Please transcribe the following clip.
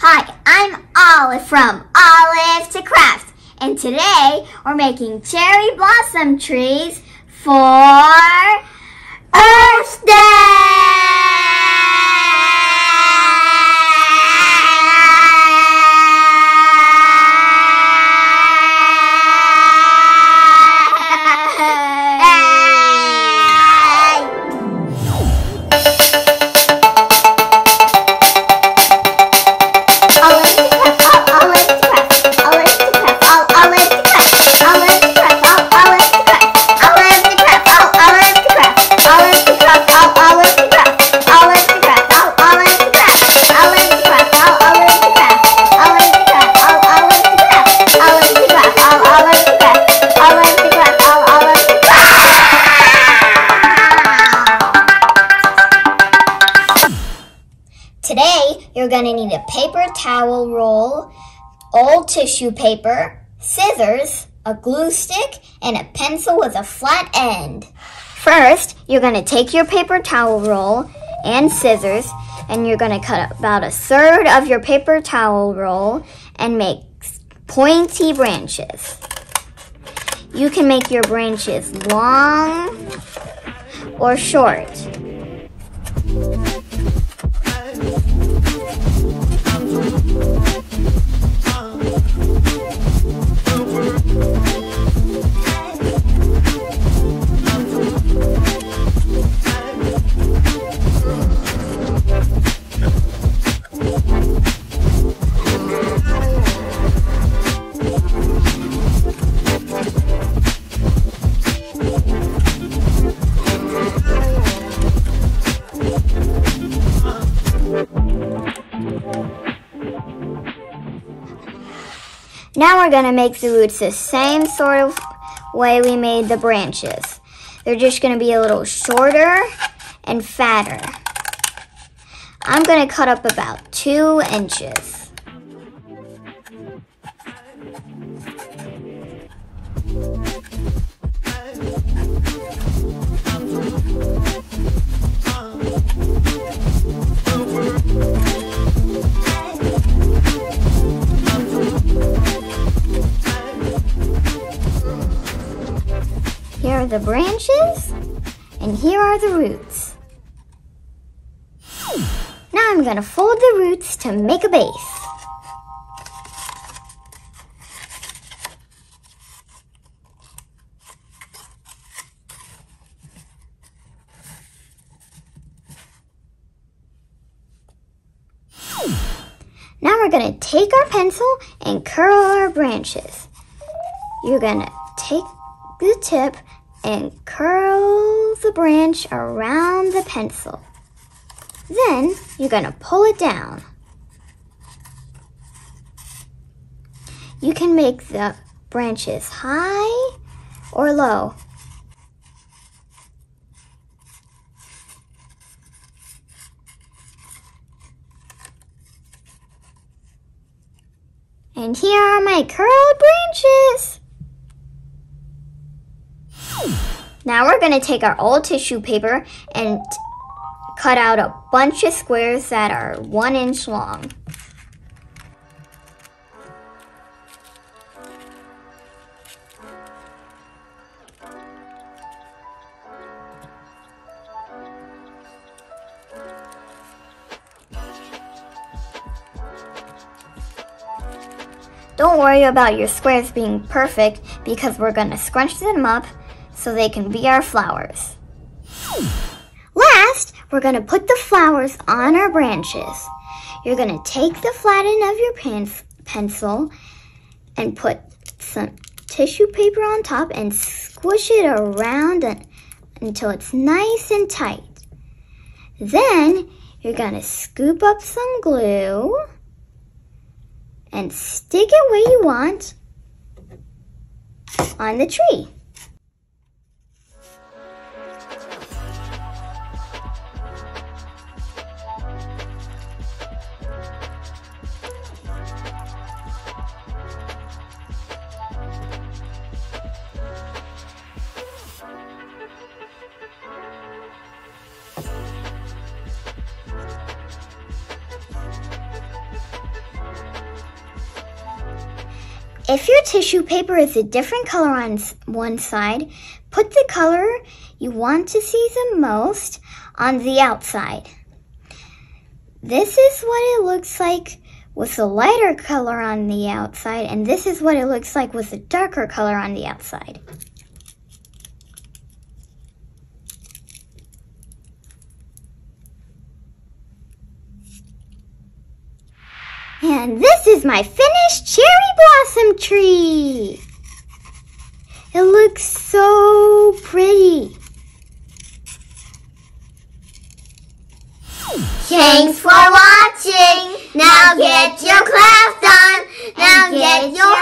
Hi, I'm Olive from Olive to Craft, and today we're making cherry blossom trees for Earth Day! Towel roll, old tissue paper, scissors, a glue stick, and a pencil with a flat end. First, you're going to take your paper towel roll and scissors, and you're going to cut about a third of your paper towel roll and make pointy branches. You can make your branches long or short. Now we're to make the roots the same sort of way we made the branches. They're just to be a little shorter and fatter. I'm to cut up about two inches. The branches, and here are the roots. Now I'm going to fold the roots to make a base. Now we're going to take our pencil and curl our branches. You're going to take the tip and curl the branch around the pencil. Then you're going to pull it down. You can make the branches high or low. And here are my curled branches. Now we're going to take our old tissue paper and cut out a bunch of squares that are one inch long. Don't worry about your squares being perfect because we're going to scrunch them up so they can be our flowers. Last, we're going to put the flowers on our branches. You're going to take the flat end of your pen- pencil and put some tissue paper on top and squish it around un- until it's nice and tight. Then, you're going to scoop up some glue and stick it where you want on the tree. If your tissue paper is a different color on one side, put the color you want to see the most on the outside. This is what it looks like with a lighter color on the outside, and this is what it looks like with a darker color on the outside. And this is my finished cherry blossom tree. It looks so pretty. Thanks for watching. Now get your craft on. Now get your